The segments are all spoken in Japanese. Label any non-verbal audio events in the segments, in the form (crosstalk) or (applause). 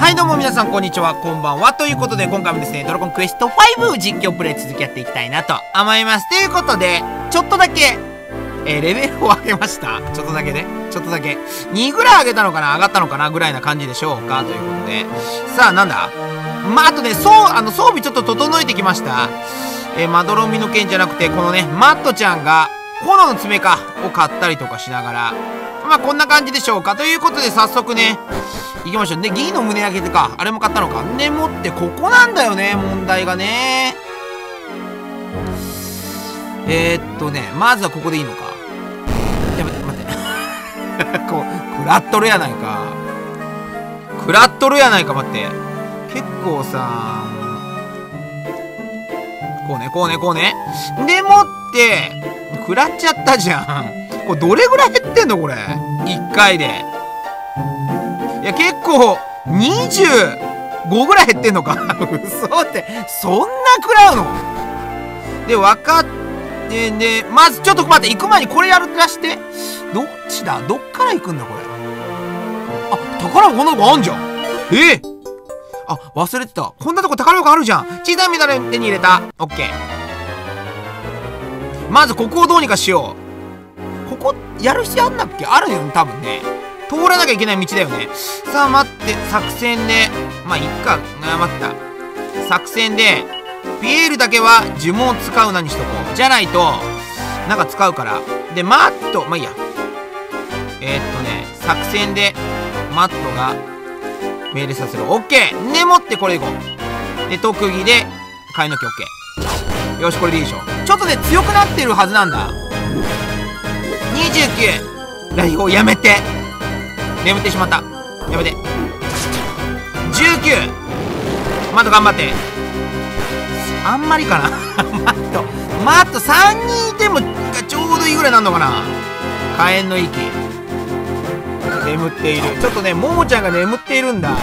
はいどうも皆さんこんにちはこんばんは。ということで今回もですねドラゴンクエスト5実況プレイ続きやっていきたいなと思います。ということでちょっとだけえーレベルを上げました。ちょっとだけね。ちょっとだけ。2ぐらい上げたのかな上がったのかなぐらいな感じでしょうか。ということで。さあなんだ？まああとねそうあの装備ちょっと整えてきました。えーまどろみの剣じゃなくてこのねマットちゃんが炎の爪かを買ったりとかしながら。まあこんな感じでしょうかということで早速ね行きましょう。で銀の胸焼けてかあれも買ったのか。でもってここなんだよね問題がね。えー、っとねまずはここでいいのか。やめて待って。(laughs) こう食らっとるやないか。食らっとるやないか待って。結構さこうねこうねこうね。でもって食らっちゃったじゃん。これどれぐらい減ってんのこれ？1回で。いや結構25ぐらい減ってんのか。(laughs) 嘘って。そんな食らうの？で分かってでまずちょっと待って。行く前にこれやるらして。どっちだ？どっから行くんだこれ？あ宝箱こんなとこあんじゃん。え？えあ忘れてた。こんなとこ宝箱あるじゃん。小さいメダル手に入れた。オッケー。まずここをどうにかしよう。ここやる必要あんだっけ？あるよね多分ね。通らなきゃいけない道だよね。さあ待って。作戦でまあいっか。悩った。作戦でピエールだけは呪文を使うなにしとこう。じゃないとなんか使うから。でマット。まあいいや。えー、っとね作戦でマットが命令させる。OK でもってこれでいこう。で特技で買い抜き OK よしこれでいいでしょ。ちょっとね強くなってるはずなんだ。29ライフをやめて。眠ってしまった。やめて。19マット頑張って。あんまりかな。マットマット3人いてもちょうどいいぐらいなんのかな。火炎の息。眠っている。ちょっとねももちゃんが眠っているんだ。も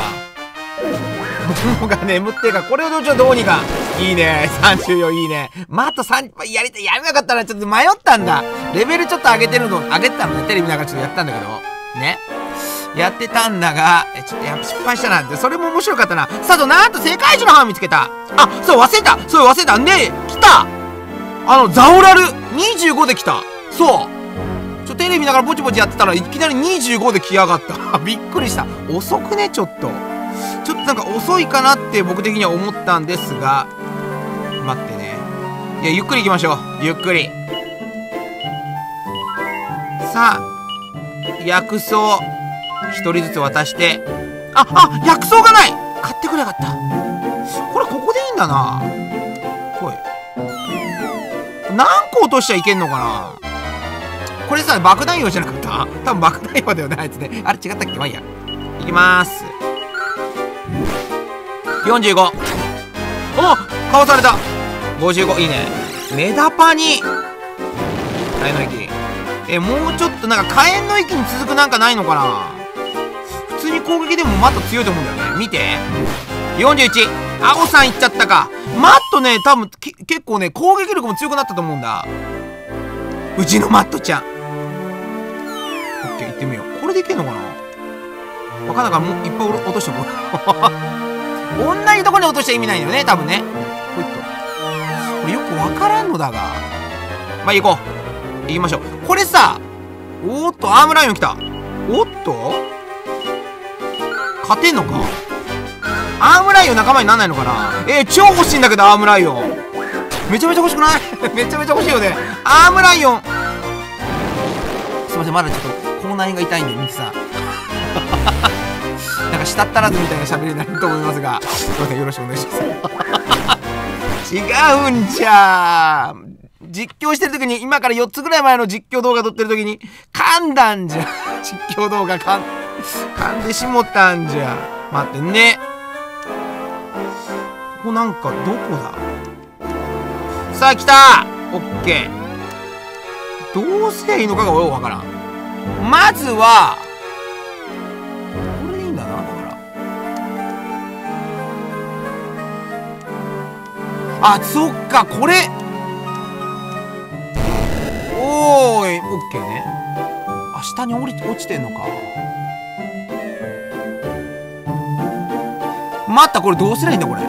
もが眠ってるからこれをどうにか。いいね34いいねマット3やりたいやれなかったらちょっと迷ったんだレベルちょっと上げてるの上げてたのねテレビなんかちょっとやったんだけどねやってたんだが、え、ちょっとやっぱ失敗したなって、それも面白かったな。さあと、なんと世界一の歯を見つけた。あ、そう、忘れたそう、忘れた。ね来たあの、ザオラル !25 で来た。そう。ちょ、テレビながらぼちぼちやってたらいきなり25で来やがった。(laughs) びっくりした。遅くね、ちょっと。ちょっとなんか遅いかなって僕的には思ったんですが、待ってね。いや、ゆっくり行きましょう。ゆっくり。さあ、薬草。一人ずつ渡して。ああ薬草がない。買ってくれやがった。これここでいいんだな。こい何個落としちゃいけんのかな。これさ爆弾用じゃなかった？多分爆弾用だよねあいつねあれ違ったっけ？まあいいや。いきます。45おかわされた55いいね。メダパに火炎の息えもうちょっとなんか火炎の息に続くなんかないのかな？普通に攻撃でもマット強いと思うんだよね。見て。41青さんいっちゃったか。マットね多分結構ね攻撃力も強くなったと思うんだ。うちのマットちゃん。オッケー行ってみよう。これでいけんのかな？わかんないからもういっぱい落としてこう。(laughs) 同じとこに落としちゃ意味ないんだよね多分ね。これよくわからんのだが。まあ行こう。行きましょう。これさおっとアームライオン来た。おっと？勝てんのか？アームライオン仲間になんないのかな？えー、超欲しいんだけどアームライオンめちゃめちゃ欲しくない？(laughs) めちゃめちゃ欲しいよね。アームライオンすいませんまだちょっと口内が痛いんでミキさん (laughs) なんか舌ったらずみたいな喋りになると思いますが。すいませんよろしくお願いします。違うんじゃ実況してる時に今から4つぐらい前の実況動画撮ってる時に噛んだんじゃ。実況動画噛ん噛んでしもたんじゃ。待ってね。ここなんかどこだ？さあ来た。オッケー。どうすりゃいいのかがよくわからん。まずはあそっかこれ。おーい。オッケーね。あ下に降り落ちてんのか。待ったこれどうすりゃいいんだこれ。も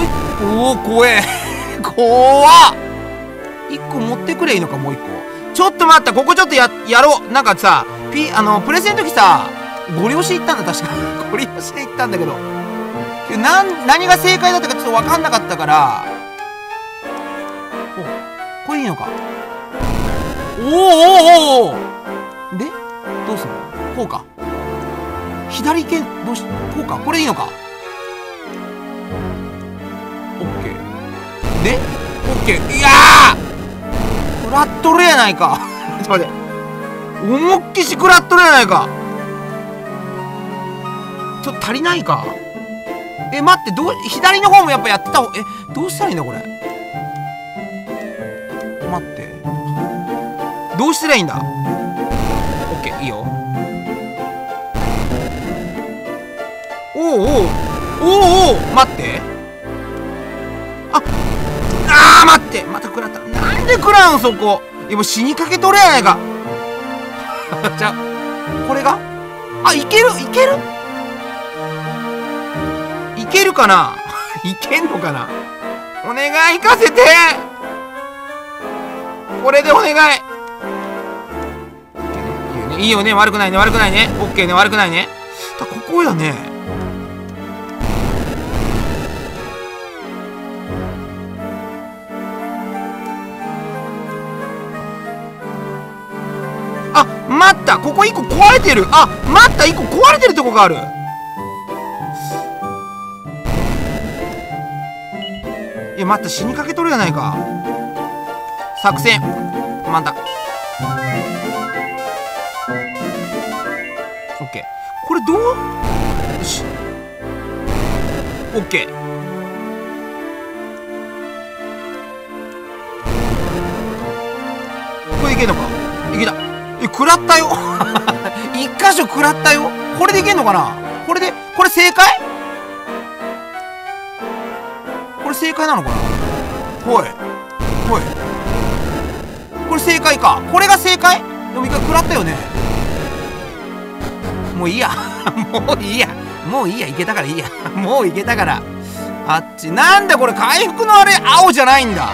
う一個おお怖え。(laughs) 怖っ。一個持ってくれいいのかもう一個。ちょっと待ったここちょっとややろう。なんかさピあのプレゼンの時さご利用し行ったんだ確か。(laughs) ご利用しで行ったんだけど。なん何が正解だったかちょっと分かんなかったから。おこれいいのか。おおおおおでどうすんの？こうか。左剣どうしこうか。これいいのか。オッケー。でオッケー。いやー！食らっとるやないか。(laughs) ちょっと待って。思いっきし食らっとるやないか。ちょっと足りないか？え待ってどう左の方もやっぱやってた方えどうしたらいいんだこれ？待って。どうしたらいいんだ？オッケーいいよ。おおおおおおお待って。ああー待って。また食らった。なんで食らうんそこ？いやもう死にかけとるやないか。(laughs) じゃあこれが？あいける？いける？けるかな？(laughs) いけんのかな？お願い行かせて！これでお願い。いいよね悪くないね悪くないね。オッケーね悪くないね。ここやね。あ待った。ここ1個壊れてる。あ待った。1個壊れてるとこがある。いや待った死にかけとるやないか。作戦。また。オッケー。これどう？よし。オッケー。これいけんのか？いけた。え食らったよ。(laughs) 一箇所食らったよ。これでいけんのかな？これでこれ正解？正解なのかな？ほいほい。これ正解か。これが正解？でも一回食らったよね。もういいや。(laughs) もういいや。もういいや。いけたからいいや。(laughs) もういけたから。あっち。なんだこれ回復のあれ青じゃないんだ。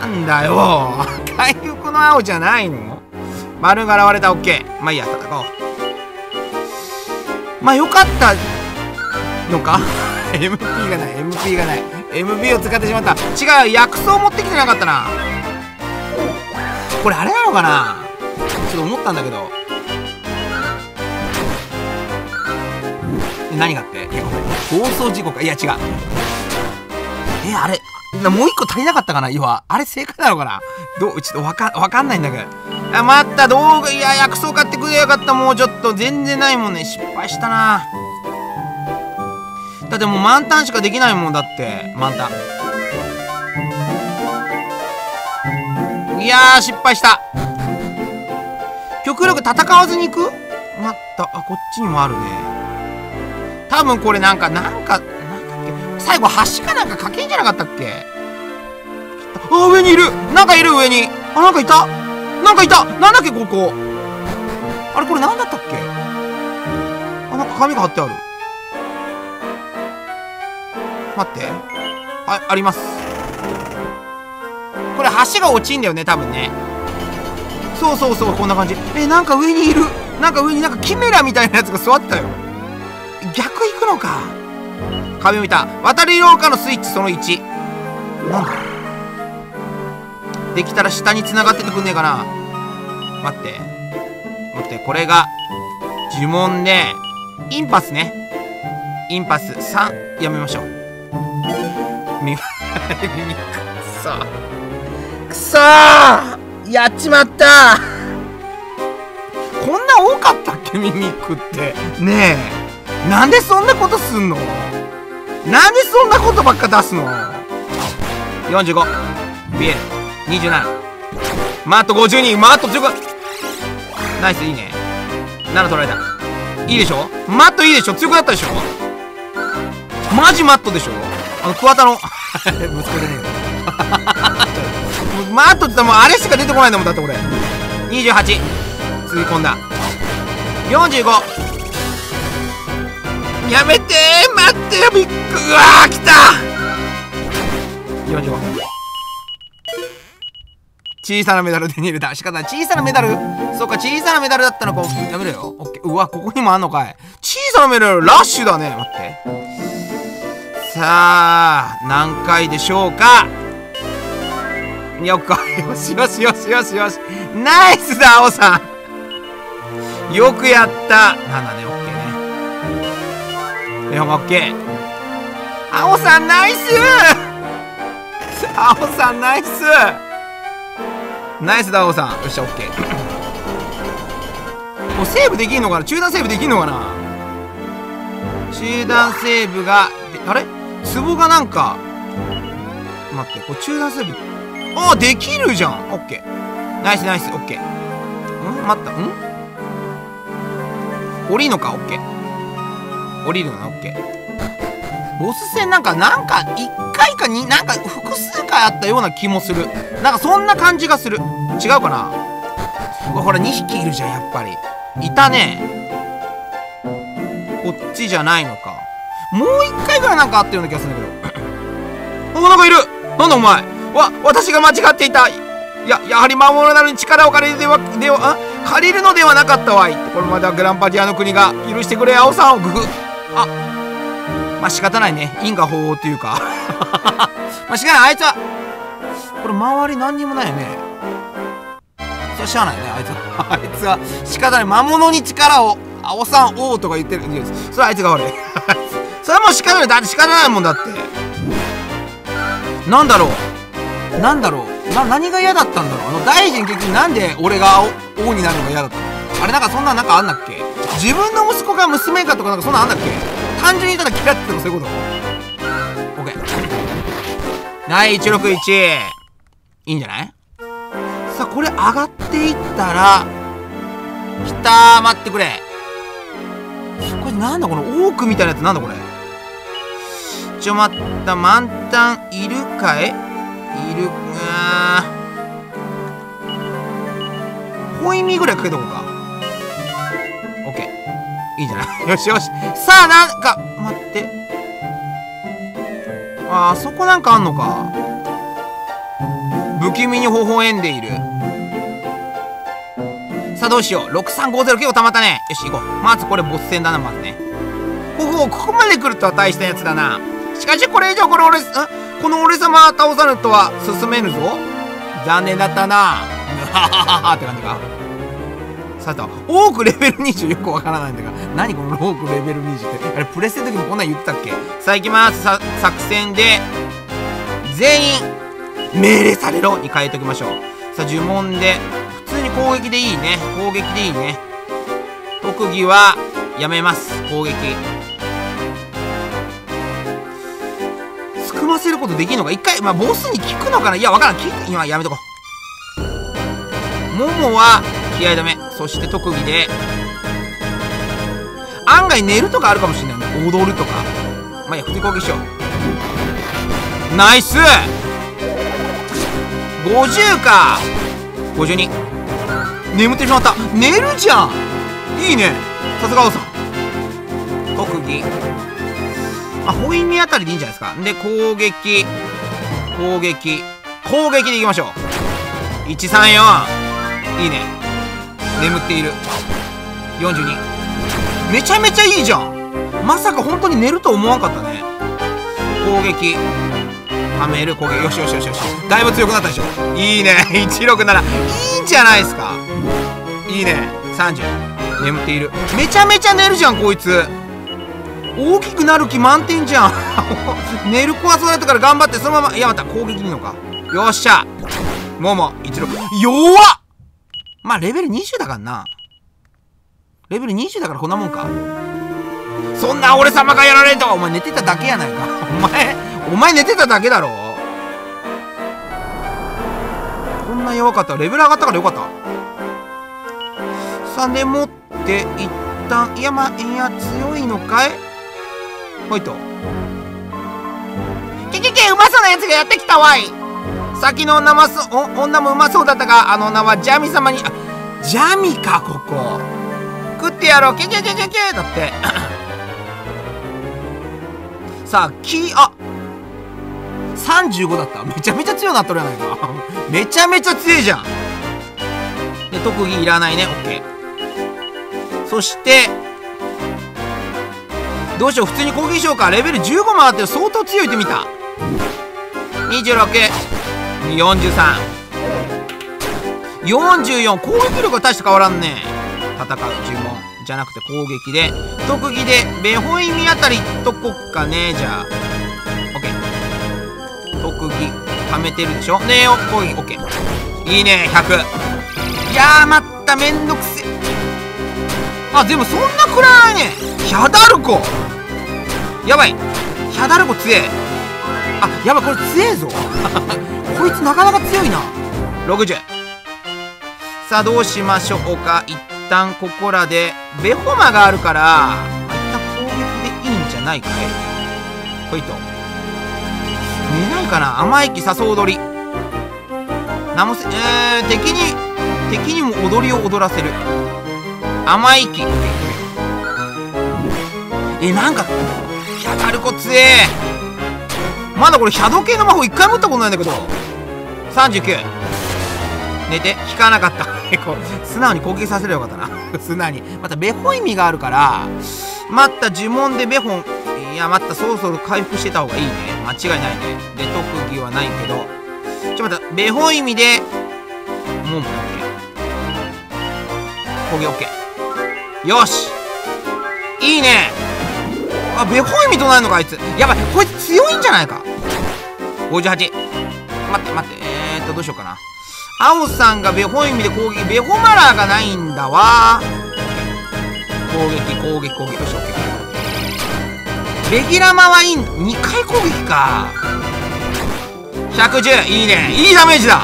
なんだよ。(laughs) 回復の青じゃないの？丸が現れた OK まあいいや戦おう。まあよかったのか？MP がない。MP がない。MP を使ってしまった。違う薬草持ってきてなかったな。これあれなのかな？ちょっと思ったんだけど。何がって？えごめん暴走事故か？いや違う。えあれもう一個足りなかったかな？要はあれ正解なのかな？どうちょっとわかわかんないんだけど。あ待った道具いや薬草買ってくれよかった。もうちょっと全然ないもんね。失敗したな。だってもう満タンしかできないもんだって。満タン。いやー失敗した。極力戦わずに行く？待ったあこっちにもあるね。多分これなんかなんかなんだっけ？最後橋かなんかかけんじゃなかったっけ？あ上にいる。なんかいる上に。あなんかいた。なんかいた。なんだっけここ？あれこれなんだったっけ？あなんか紙が貼ってある。待って。ああります。これ橋が落ちんだよね多分ね。そうそうそうこんな感じ。えなんか上にいる。なんか上になんかキメラみたいなやつが座ったよ。逆行くのか。壁見た。渡り廊下のスイッチその1なんだ。できたら下に繋がっててくんねえかな。待って。待ってこれが呪文でインパスね。インパス3やめましょう。みくそくそやっちまった。こんな多かったっけミミックって。ねえ。なんでそんなことすんの？なんでそんなことばっか出すの ?45 ビエ。ル27マット52マット強くナイスいいね。7取られた。いいでしょ？マットいいでしょ？強くなったでしょ？マジマットでしょ？あの桑田の。(laughs) 息子じゃね。え (laughs) よマットって言ったらもうあれしか出てこないんだもんだって俺。28つぎ込んだ。45やめて待ってよ。びっくうわー来た。45小さなメダル手に入れた。仕方ない。小さなメダル。そうか小さなメダルだったのか。やめろよ。オッケー。うわここにもあんのかい。小さなメダルラッシュだね。待って。さあ何回でしょうか？よっかよしよしよしよしよし。ナイスだ青さん。よくやった。なんだねオッケーね。でもオッケー。青さんナイス！青さんナイス！ナイスだ、王さん。よっしゃ、オッケー。もうセーブできんのかな？中断セーブできんのかな？中断セーブが、あれ？壺がなんか、待って、これ中断セーブ、あ、できるじゃんオッケー。ナイスナイス、オッケー。ん？待った、ん？降りるのか？オッケー。降りるのな、オッケー。ボス戦なんか、なんか、1回か2、なんか複数回あったような気もする。なんかそんな感じがする。違うかな？ほら、2匹いるじゃん、やっぱり。いたね。こっちじゃないのか。もう1回ぐらいなんかあったような気がするんだけど。(clears throat) お、なんかいるなんだお前わ、私が間違っていた。いや、やはり魔物なのに力を借りるでは、では、借りるのではなかったわい。これまではグランパディアの国が許してくれ、青さんをググ。あ、まあ仕方ないね。因果法っていうか (laughs) まあ仕方ない。あいつは、これ周り何にもないよね。それしゃあないね、あいつは。(laughs) あいつは仕方ない。魔物に力を、青さん王とか言ってる。それはあいつが悪い。(laughs) それもう仕方ない。だって仕方ないもんだって。なんだろう。なんだろう。な、何が嫌だったんだろう。あの大臣結局なんで俺が王になるのが嫌だったの？あれなんかそんななんかあんだっけ？自分の息子が娘かとかなんかそんなあんだっけ？単純にただ嫌っててもそういうこと ?OK はい161いいんじゃない？さあこれ上がっていったらきた待ってくれこれなんだこのオークみたいなやつなんだこれ？ちょ待った満タンいるかい？いるあーホイミぐらいかけとこうかいいんじゃない (laughs) よしよし。さあ、なんか、待って。ああ、そこなんかあんのか。不気味に微笑んでいる。さあ、どうしよう。6350結構溜まったね。よし、行こう。まずこれボス戦だな、まずね。ほほここまで来るとは大したやつだな。しかし、これ以上これ俺、んこの俺様倒さぬとは進めぬぞ。残念だったな。はははって感じか。さて多くレベル20よくわからないんだが何この多くレベル20って？あれプレステの時もこんなん言ってたっけ？さあ行きます。作戦で全員命令されろに変えておきましょう。さあ呪文で普通に攻撃でいいね。攻撃でいいね。特技はやめます。攻撃。すくませることできるのか？一回まあボスに効くのかな？いやわからん。今やめとこう。モモは気合止め。そして特技で。案外寝るとかあるかもしれないね。踊るとか。まあいや普通に攻撃しよう。ナイス！50か。52眠ってしまった。寝るじゃん。いいね。さすが王さん。特技。あホイミあたりでいいんじゃないですか？で攻撃。攻撃。攻撃でいきましょう。134いいね。眠っている。42めちゃめちゃいいじゃん。まさか本当に寝ると思わんかったね。攻撃。はめる。攻撃。よしよしよしよし。だいぶ強くなったでしょ。いいね。167いいんじゃないですか。いいね。30眠っている。めちゃめちゃ寝るじゃんこいつ。大きくなる気満点じゃん (laughs) 寝る子はそうやったから頑張ってそのままいやまた攻撃いいのかよっしゃもも16弱っまあ、レベル20だからな。レベル20だからこんなもんか。そんな俺様がやられんとお前寝てただけやないか。お前、お前寝てただけだろ。こんな弱かった。レベル上がったからよかった。さあ、眠って一旦、いや、まあ、いや、強いのかい？ほいと。けけけ、うまそうなやつがやってきたわい。先の女も女もうまそうだったがあの名はジャミ様にあジャミかここ。食ってやろう。ケケケケケだって。(coughs) さあきあ。35だった。めちゃめちゃ強くなっとるやないか。(laughs) めちゃめちゃ強いじゃん。で特技いらないね。OK そしてどうしよう普通に攻撃しようか。レベル15回って相当強いって見た。264344攻撃力は大して変わらんね。戦う呪文じゃなくて攻撃で。特技でベホイミあたりとこっかね。じゃあ OK 特技貯めてるでしょ。ネオ攻撃 OK いいね100いやーまっためんどくせ。あでもそんなくらいねヒャダルコやばい。ヒャダルコ強え。あやばいこれ強えぞ。(laughs) こいつなかなか強いな。60さあどうしましょうか。一旦ここらでベホマがあるから一旦攻撃でいいんじゃないかいほいと。寝ないかな。甘い木誘う踊り。何もせえー、敵に敵にも踊りを踊らせる。甘い木えなんかヒャダルコ強えまだこれシャドウ系の魔法一回も打ったことないんだけど。39寝て引かなかった。(laughs) 結構素直に攻撃させればよかったな。(laughs) 素直に。またベホ意味があるからまた呪文でベホンいやまたそろそろ回復してた方がいいね。間違いないね。で特技はないけど。ちょっと待った。ベホ意味でもう OK 攻撃 OK よし。いいね。あベホイミとないのかあいつ。やばいこいつ強いんじゃないか。58待って待って。えー、っとどうしようかな。青さんがベホイミで攻撃ベホマラーがないんだわ。攻撃攻撃攻撃。よし OK ベギラマはいい2回攻撃か。110いいね。いいダメージだ。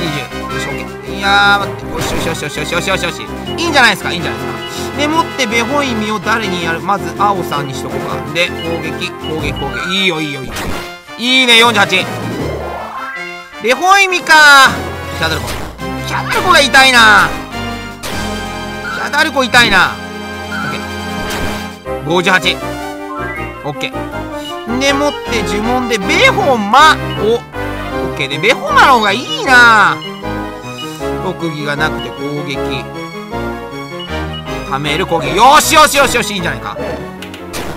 20よし OK いやー待って。よしよしよしよしよしよしよし。いいんじゃないですかいいんじゃないですか。でもってベホ意味を誰にやる？まず青さんにしとこうか。で攻撃。攻撃攻撃。いいよいいよいいよ。いいね48ベホ意味か。シャダルコ。シャダルコが痛いな。シャダルコ痛いな。オッケー。58オッケー。でもって呪文でベホマ。をオッケー。でベホマの方がいいな。特技がなくて攻撃。はめる攻撃よしよしよしよしいいんじゃないか。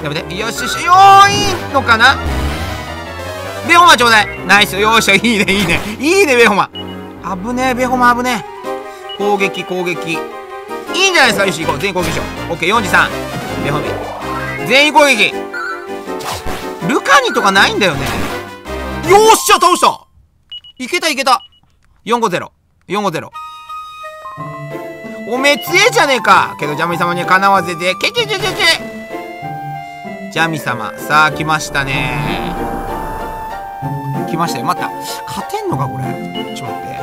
やめて。よしよしよーいいのかな？ベホマちょうだい。ナイスよーしいいねいいね。いいねベホマ。危ねえベホマ危ねえ。攻撃攻撃。いいんじゃないですかよし行こう。全員攻撃しよう。OK43 ベホミ全員攻撃。ルカニとかないんだよね。よっしゃ倒した。いけたいけた。450450おめえ強えじゃねえか。けどジャミ様にはかなわぜてケケケケジャミ様さあ来ましたね。来ましたよ。待った。勝てんのかこれ。ちょっと待って。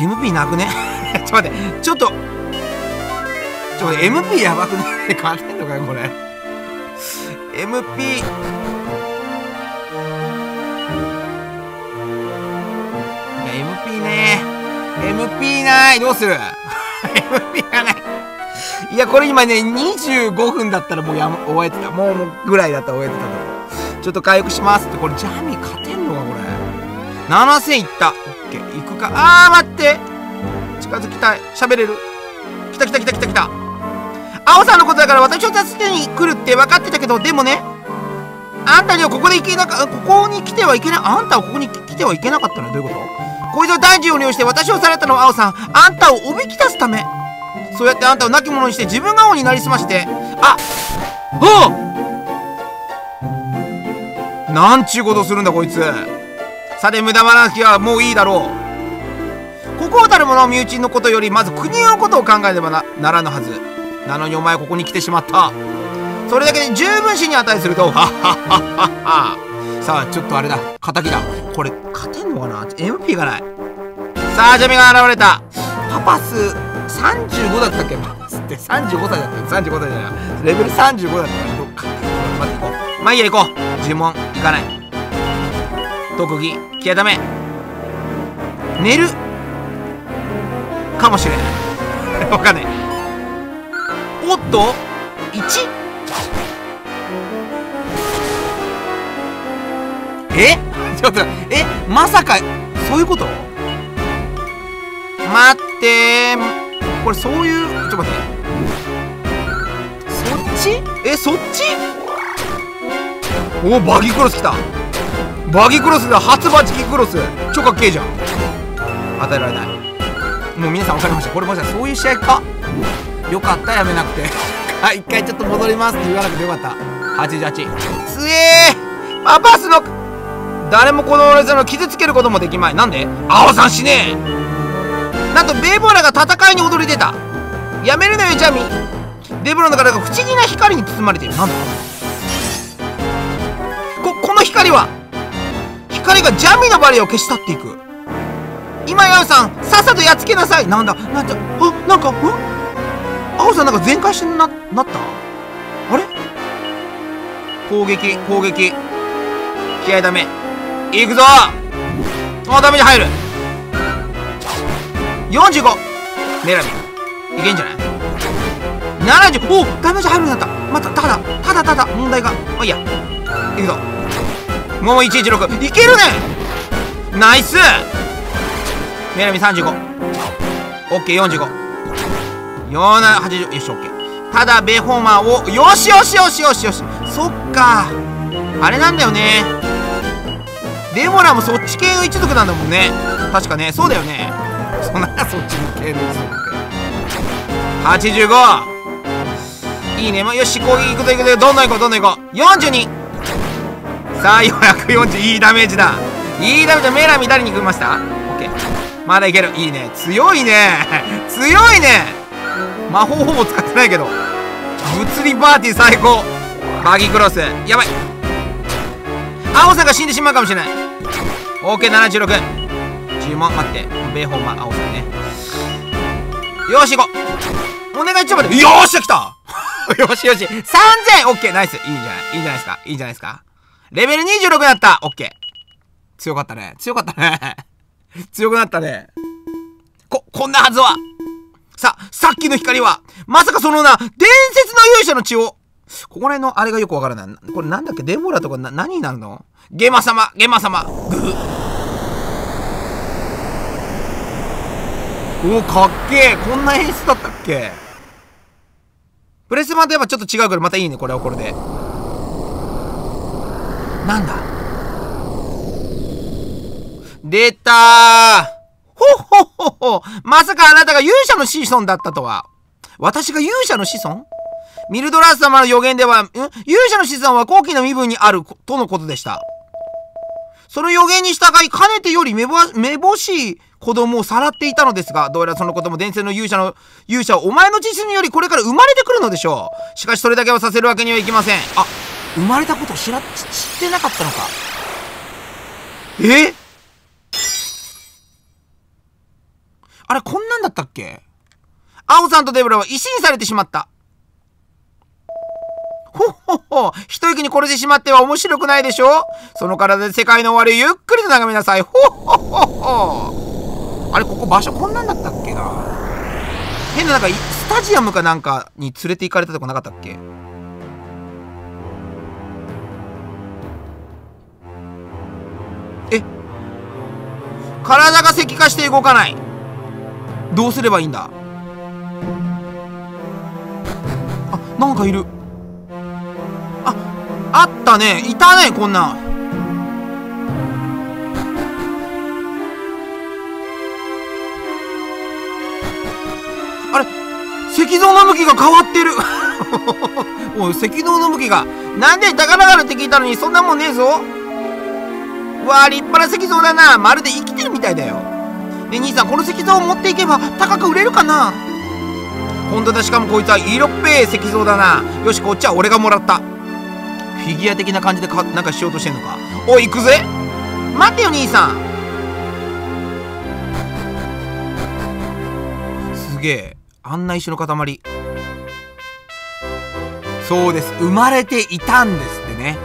MP なくね？(laughs) ちょっと待って。ちょっと。ちょっと待って。MP やばくね勝てんのかよこれ。MP MP ない。どうする？MP がない。いやこれ今ね25分だったらもうや、ま、終えてた。もうぐらいだったら終えてたと思う。ちょっと回復しますって。これジャミ勝てんのかこれ。7000いった。オッケー。行くか。あー待って。近づきたい。喋れる。来た来た来た来た来た。青さんのことだから私を助けに来るって分かってたけどでもねあんたにはここで行けなかここに来てはいけなあんたはここに来てはいけなかったのどういうこと？こいつを大事を利用して私をさらったのは青さん。あんたをおびき出すため。そうやってあんたを亡き者にして自分が王になりすまして。ああなんちゅうことするんだこいつ。さて無駄話はもういいだろう。ここをたる者身内のことよりまず国のことを考えねばなならぬはず。なのにお前ここに来てしまった。それだけで十分死に値すると。はっはっはっは。さあちょっとあれだ。敵だ。これ勝てんのかな？MP がない。さあジャミが現れた。パパス35だったっけ？パパスって35歳だった。よ35歳じゃない。レベル35だったよどっか。待って行こう。まあいいや行こう。呪文行かない。特技。消えダメ寝る。かもしれない。(laughs) わかんない。おっと 1? え？ちょっとえ？まさかそういうこと？待って。これそういうちょっと待って。そっち？えそっち？おバギークロス来た。バギークロスだ。初バギークロス。超かっけえじゃん。与えられない。もう皆さん分かりました。これもしかそういう試合か？よかったやめなくて。(laughs) あ一回ちょっと戻りますって言わなくてよかった。88つえー！パパスの誰もこの俺さんの傷つけることもできまい。なんで？青さん死ね！えなんとベーボーラが戦いに踊り出た。やめるなよジャミ。デブロの体が不思議な光に包まれている。なんだここの光は？光がジャミのバリアを消し去っていく。今ヤウさんさっさとやっつけなさい。なんだ？なんだあなんかうん青さんなんか全開してななった？あれ？攻撃攻撃。気合ダメ。いくぞ。あダメージ入る。45メラミいけんじゃない？70おダメージ入るようになった。またただただただ。問題が。まあいいや。いくぞ。もも116いけるね。ナイス。メラミ35オッケー45 4780よしオッケー。ただベホーマーを。よしよしよしよしよし。そっか。あれなんだよね。デモラもそっち系の一族なんだもんね。確かね。そうだよね。そんな (laughs) そっち系の一族。85いいね、まあ、よし攻撃いくぞいくぞどんどんいこうどんどんいこう。42さあ440いいダメージだ。いいダメージだ。メラミ誰に組みました？オッケー。まだいける。いいね。強いね。強いね。魔法ほぼ使ってないけど。物理パーティー最高。バギークロス。やばい。青さんが死んでしまうかもしれない。OK76 注文待って。ベーホン青さんね。よし行こう。お願いちょっと待って。よーし来た。よ (laughs) しよし。3000OK ナイス。いいんじゃない。いいんじゃないですか。いいんじゃないですか。レベル26になった。OK 強かったね。強かったね。(laughs) 強くなったね。ここんなはずは。さ、さっきの光は、まさかそのな、伝説の勇者の血を、ここら辺のあれがよくわからない。これなんだっけ？デボラとかな、何になるの？ゲマ様！ゲマ様！グおお、かっけえ！こんな演出だったっけ？プレス版とやっぱちょっと違うからまたいいね、これはこれで。なんだ？出たー！ほっほっほっほ！まさかあなたが勇者の子孫だったとは。私が勇者の子孫？ミルドラス様の予言では、ん？勇者の子孫は後期の身分にあるとのことでした。その予言に従い、かねてよりめぼ、めぼしい子供をさらっていたのですが、どうやらそのことも伝説の勇者の、勇者をお前の血筋よりこれから生まれてくるのでしょう。しかしそれだけはさせるわけにはいきません。あ、生まれたこと知ら、知ってなかったのか。え？あれ、こんなんだったっけ？青さんとデブラは石にされてしまった。ほほほ、一息に殺してしまっては面白くないでしょ？その体で世界の終わりゆっくりと眺めなさい。ほほほほ。あれ、ここ場所こんなんだったっけな？変ななんか、スタジアムかなんかに連れて行かれたとこなかったっけ？え？体が石化して動かない。どうすればいいんだ？あなんかいる。あったね。いたねこんなん。あれ石像の向きが変わってる。(laughs) おい石像の向きが。なんで宝があるって聞いたのにそんなもんねえぞ。わあ立派な石像だな。まるで生きてるみたいだよ。で兄さんこの石像を持っていけば高く売れるかな。本当だしかもこいつは色っぺえ石像だな。よしこっちは俺がもらった。フィギュア的な感じでかなんかしようとしてんのか。おい行くぜ。待ってよ兄さん。すげえ。あんな石の塊。そうです。生まれていたんですってね。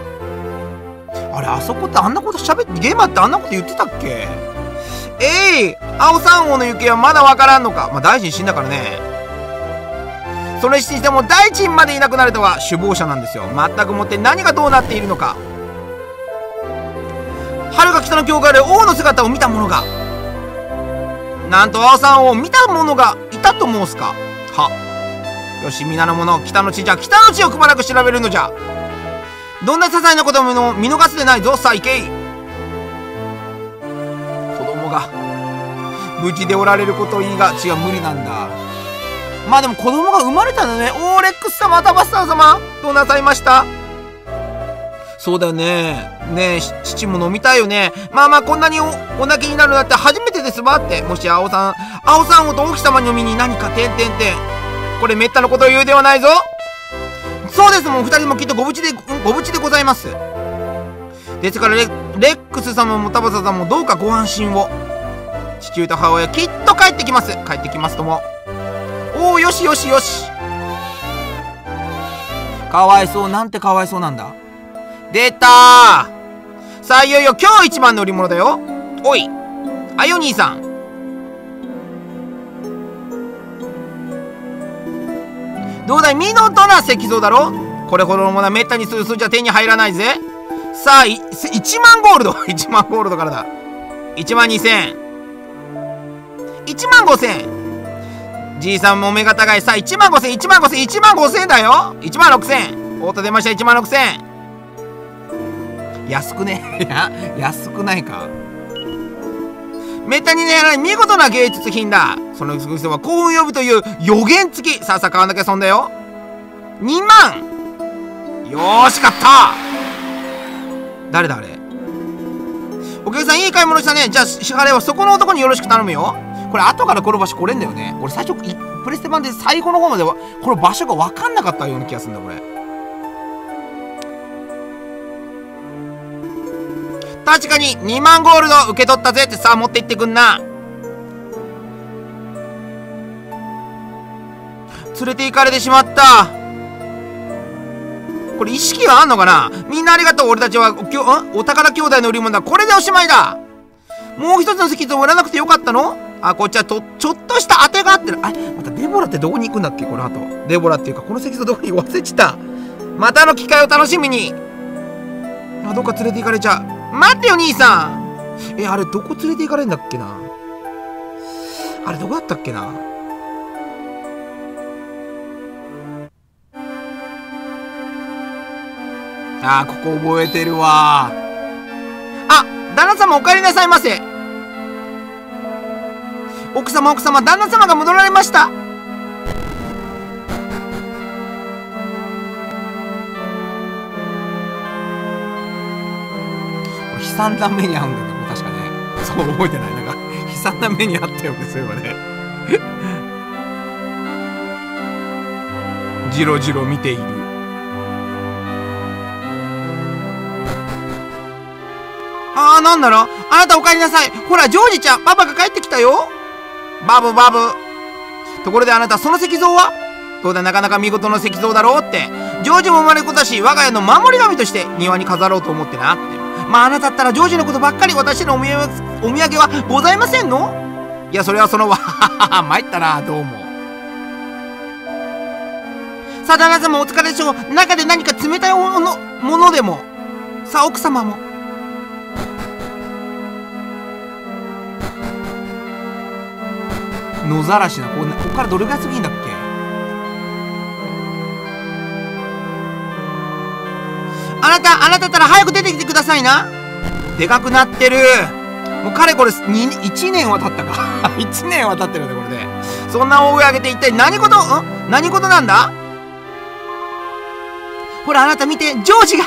あれあそこってあんなこと喋ってゲーマーってあんなこと言ってたっけ？えい青三王の行方はまだわからんのか。まあ大臣死んだからねそれにしても大臣までいなくなるとは首謀者なんですよ。全くもって何がどうなっているのか。遥か北の境界で王の姿を見た者がなんと青さんを見た者がいたと申すか。は。よし皆の者北の地じゃ北の地をくまなく調べるのじゃ。どんな些細なことも見逃すでないぞさあ行けい子供が無事でおられることいいが違う無理なんだ。まあでも子供が生まれたのね。オーレックス様タバスター様。どうなさいました？そうだよね。ねえ父も飲みたいよね。まあまあこんなにおお泣きになるなんて初めてですわって。もし青さん青さんをと奥様に飲みに何かてんてんてん。これめったなことを言うではないぞ。そうですもん。二人もきっとご無事でご無事でございます。ですからレレックス様もタバサさんもどうかご安心を。父親と母親きっと帰ってきます。帰ってきますとも。おおよしよしよし。かわいそうなんてかわいそうなんだ。出たさあいよいよ今日一番乗り物だよ。おい。あよ兄さん。どうだい？見事な石像だろ？これほどのものはめったにする数字は手に入らないぜ。さあ1万ゴールド。(laughs) 1万ゴールドからだ。1万2000 1万5000じいさんも目が高い。さあ1万5000 1万5000 1万5000だよ。1万6000おっと出ました1万6000安くね？い (laughs) や安くないか？めったにね見事な芸術品だ。その美しさは幸運呼ぶという予言付き。さあさあ買わなきゃ損だよ。2万よーし買った。誰だあれ？お客さんいい買い物したね。じゃあ支払いはそこの男によろしく頼むよ。これ後からこの場所来れんだよね。俺最初プレステ版で最後の方まではこの場所が分かんなかったような気がするんだこれ。確かに2万ゴールド受け取ったぜってさあ持って行ってくんな。連れて行かれてしまった。これ意識はあんのかな？みんなありがとう俺たちは。おきょん？お宝兄弟の売り物だ。これでおしまいだ。もう一つの席と売らなくてよかったの？あこっちはとちょっとした当てがあってる。あまたデボラってどこに行くんだっけ？この後。デボラっていうかこの席とどこに忘れちった。またの機会を楽しみに。あどっか連れて行かれちゃう。待ってよ兄さん。えあれどこ連れて行かれんだっけな？あれどこだったっけな？あーここ覚えてるわあ旦那様お帰りなさいませ。奥様奥様旦那様が戻られました。悲惨な目に遭うんだよね。確かね。そう覚えてない。なんか悲惨な目に遭ったよねそういえばね。じろじろ見ている。ああなんだろあなたお帰りなさい。ほらジョージちゃんパパが帰ってきたよ。バブバブ。ところであなたその石像は？どうだなかなか見事な石像だろうって。ジョージも生まれ子だし我が家の守り神として庭に飾ろうと思ってなって。まああなたったらジョージのことばっかり私のお土産お土産はございませんの？いやそれはそのわはは参ったなどうもさあ旦那様お疲れでしょう。中で何か冷たいものものでも？さあ奥様も？野ざらしなここからどれぐらい過ぎんだっけ？あなたあなたたら早く出てきてくださいな。でかくなってる。もうかれこれ1年は経ったか。(laughs) 1年は経ってるんだこれでそんな大声上げて一体何事？ん？何事なんだ？ほらあなた見てジョージが。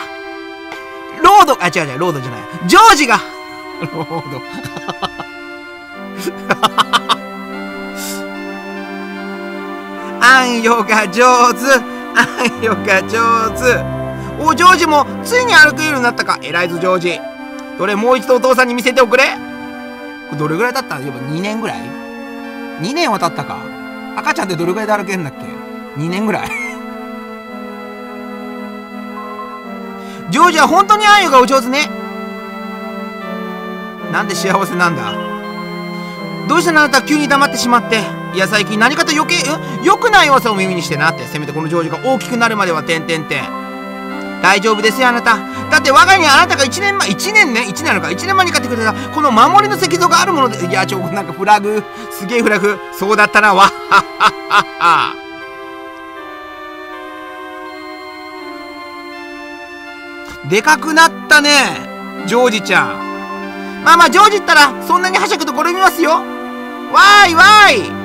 ロードあ違う違うロードじゃない。ジョージが。ロード。(laughs) あんよが上手。あんよが上手。おジョージもついに歩くようになったか。偉いぞジョージどれもう一度お父さんに見せておくれ。どれぐらい経った？やっぱ2年ぐらい ?2 年は経ったか。赤ちゃんってどれぐらいで歩けるんだっけ ?2 年ぐらい。ジョージは本当にあんよがお上手ね。なんで幸せなんだ。どうしたのあなた急に黙ってしまって？いや最近何かと余計ん良くない噂を耳にしてなってせめてこのジョージが大きくなるまでは点々点大丈夫ですよあなた。だって我が家にあなたが1年前1年ね？1年なのか？1年前に買ってくれたこの守りの石像があるもので。いやちょなんかフラグ。すげえフラグ。そうだったなわ。っはっはっはでかくなったねジョージちゃん。まあまあジョージったらそんなにはしゃぐとこれ見ますよ。わーいわーい。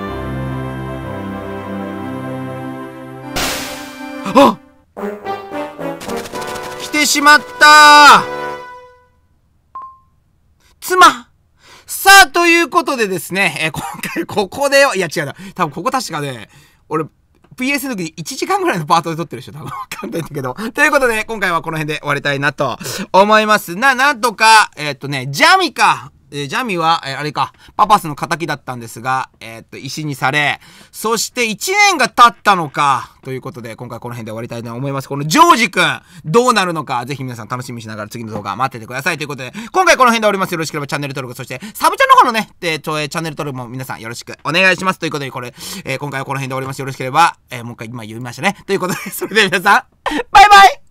しまった妻さあ、ということでですね、えー今回ここでよ、いや違うな。多分ここ確かね、俺、PS の時に1時間ぐらいのパートで撮ってるでしょ多分 (laughs) わかんないんだけど。ということで、今回はこの辺で終わりたいなと思います。な、なんとか、えーっとね、ジャミか。えージャミは、えーあれか、パパスの仇だったんですが、えーっと、石にされ、そして1年が経ったのか、ということで、今回この辺で終わりたいと思います。このジョージくん、どうなるのか、ぜひ皆さん楽しみにしながら次の動画待っててください。ということで、今回この辺で終わります。よろしければチャンネル登録、そして、サブチャンの方のね、えーと、えチャンネル登録も皆さんよろしくお願いします。ということで、これ、えー今回はこの辺で終わります。よろしければ、えーもう一回今言いましたね。ということで、それでは皆さん、バイバイ